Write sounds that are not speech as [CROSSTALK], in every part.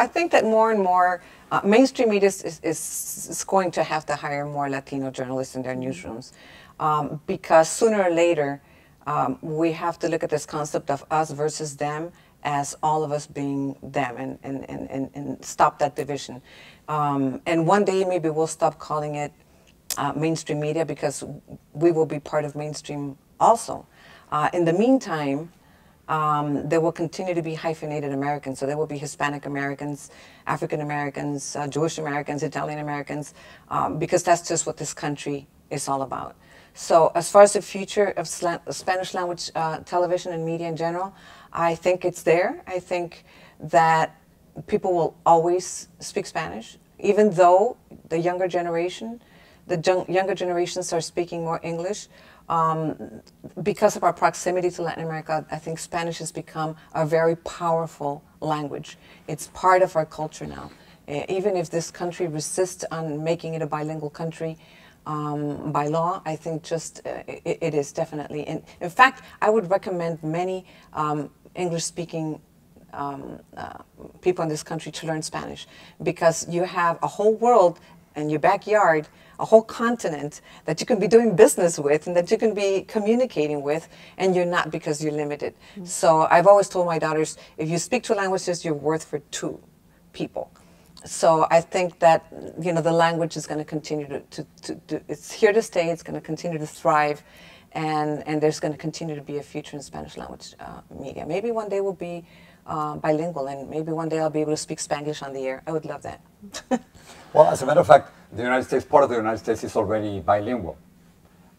I think that more and more uh, mainstream media is, is, is, going to have to hire more Latino journalists in their newsrooms um, because sooner or later um, we have to look at this concept of us versus them as all of us being them and, and, and, and, and stop that division. Um, and one day maybe we'll stop calling it uh, mainstream media because we will be part of mainstream also. Uh, in the meantime, um, there will continue to be hyphenated Americans. So there will be Hispanic Americans, African Americans, uh, Jewish Americans, Italian Americans, um, because that's just what this country is all about. So as far as the future of Spanish language uh, television and media in general, I think it's there. I think that people will always speak Spanish, even though the younger generation, the younger generations are speaking more English. Um, because of our proximity to Latin America, I think Spanish has become a very powerful language. It's part of our culture now. Even if this country resists on making it a bilingual country, um, by law. I think just uh, it, it is definitely. In, in fact, I would recommend many um, English-speaking um, uh, people in this country to learn Spanish because you have a whole world in your backyard, a whole continent that you can be doing business with and that you can be communicating with, and you're not because you're limited. Mm -hmm. So I've always told my daughters, if you speak two languages, you're worth for two people so I think that you know the language is going to continue to, to, to, to, it's here to stay. It's going to continue to thrive, and and there's going to continue to be a future in Spanish language uh, media. Maybe one day we'll be uh, bilingual, and maybe one day I'll be able to speak Spanish on the air. I would love that. [LAUGHS] well, as a matter of fact, the United States, part of the United States, is already bilingual.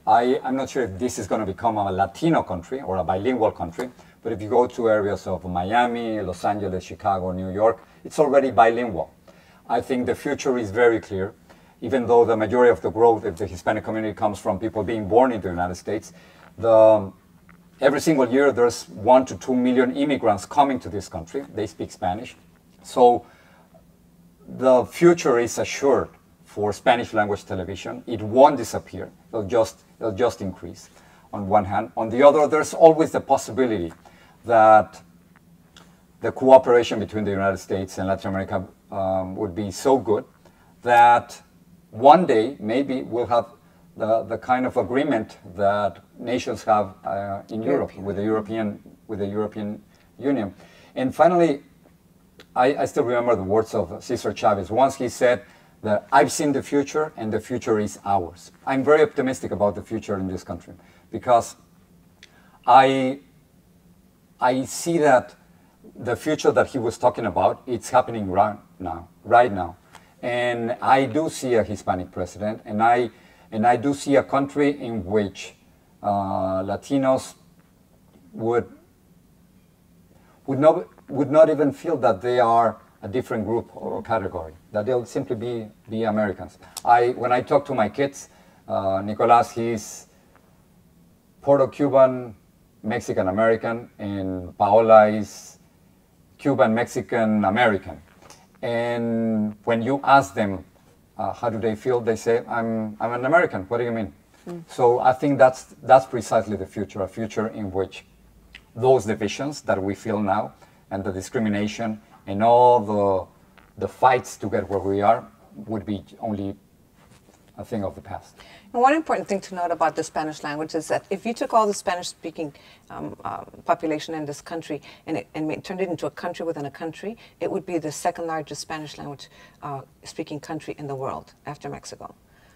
I, I'm not sure if this is going to become a Latino country or a bilingual country, but if you go to areas of Miami, Los Angeles, Chicago, New York, it's already bilingual. I think the future is very clear. Even though the majority of the growth of the Hispanic community comes from people being born in the United States, the, every single year there's one to two million immigrants coming to this country. They speak Spanish. So the future is assured for Spanish language television. It won't disappear. It'll just, it'll just increase on one hand. On the other, there's always the possibility that the cooperation between the United States and Latin America um, would be so good that one day maybe we'll have the, the kind of agreement that nations have uh, in Europe with the European with the European Union. And finally, I, I still remember the words of Cesar Chavez. Once he said that I've seen the future and the future is ours. I'm very optimistic about the future in this country because I I see that the future that he was talking about, it's happening right now, right now. And I do see a Hispanic president, and I, and I do see a country in which uh, Latinos would, would, not, would not even feel that they are a different group or category, that they'll simply be, be Americans. I, when I talk to my kids, uh, Nicolas, he's Puerto Cuban, Mexican American, and Paola is Cuban, Mexican, American. And when you ask them, uh, how do they feel? They say, I'm, I'm an American. What do you mean? Mm. So I think that's, that's precisely the future, a future in which those divisions that we feel now and the discrimination and all the, the fights to get where we are would be only a thing of the past. And one important thing to note about the Spanish language is that if you took all the Spanish-speaking um, uh, population in this country and, it, and turned it into a country within a country, it would be the second largest Spanish language uh, speaking country in the world after Mexico.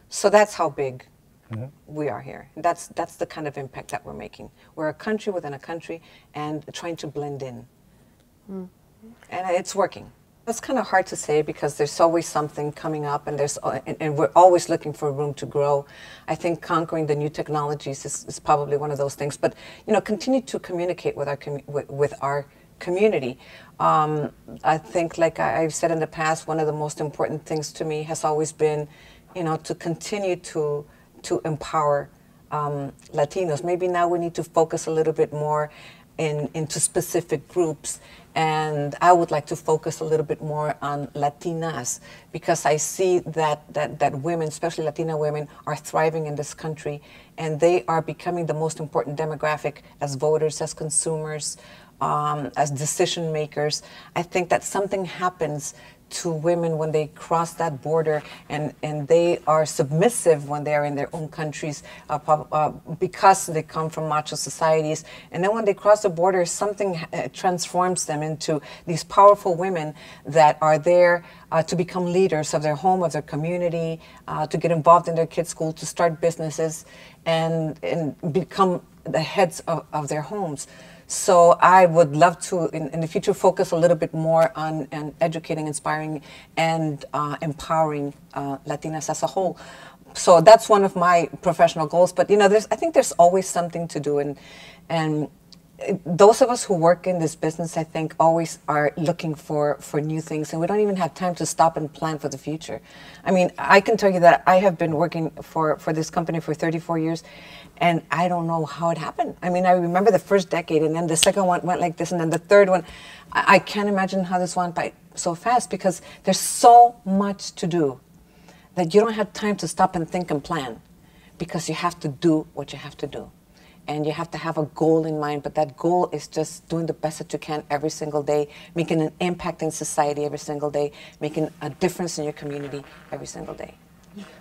So that's how big mm -hmm. we are here. That's, that's the kind of impact that we're making. We're a country within a country and trying to blend in. Mm. And it's working. That's kind of hard to say because there's always something coming up, and there's uh, and, and, we're always looking for room to grow. I think conquering the new technologies is, is probably one of those things. But you know, continue to communicate with our with, with our community. Um, I think, like I, have said in the past, one of the most important things to me has always been, you know, to continue to to empower um, Latinos. Maybe now we need to focus a little bit more in, into specific groups. And I would like to focus a little bit more on Latinas because I see that, that, that women, especially Latina women, are thriving in this country and they are becoming the most important demographic as voters, as consumers. um, as decision makers. I think that something happens to women when they cross that border and, and they are submissive when they are in their own countries uh, uh, because they come from macho societies. And then when they cross the border, something uh, transforms them into these powerful women that are there uh, to become leaders of their home, of their community, uh, to get involved in their kids' school, to start businesses, and, and become the heads of, of their homes. So I would love to, in, in, the future, focus a little bit more on, on educating, inspiring, and uh, empowering uh, Latinas as a whole. So that's one of my professional goals. But you know, there's I think there's always something to do, and and those of us who work in this business, I think, always are looking for, for new things, and we don't even have time to stop and plan for the future. I mean, I can tell you that I have been working for, for this company for 34 years, and I don't know how it happened. I mean, I remember the first decade, and then the second one went like this, and then the third one. I, I can't imagine how this went by so fast because there's so much to do that you don't have time to stop and think and plan because you have to do what you have to do and you have to have a goal in mind but that goal is just doing the best that you can every single day making an impact in society every single day making a difference in your community every single day.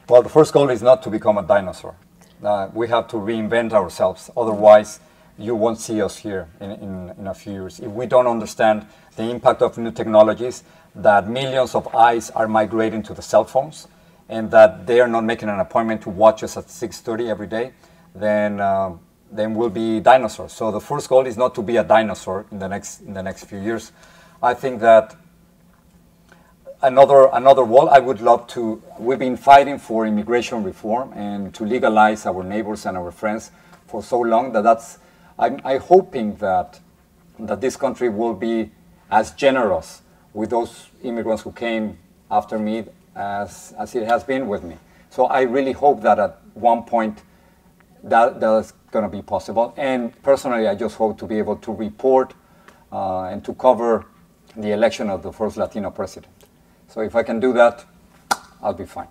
Well the first goal is not to become a dinosaur. Uh, we have to reinvent ourselves. Otherwise you won't see us here in, in, in a few years. If we don't understand the impact of new technologies that millions of eyes are migrating to the cell phones and that they are not making an appointment to watch us at 6.30 every day then um, then we'll be dinosaurs. So the first goal is not to be a dinosaur in the next in the next few years. I think that another another wall I would love to. We've been fighting for immigration reform and to legalize our neighbors and our friends for so long that that's. I'm, I'm hoping that that this country will be as generous with those immigrants who came after me as as it has been with me. So I really hope that at one point that that's going to be possible. And personally, I just hope to be able to report uh, and to cover the election of the first Latino president. So if I can do that, I'll be fine.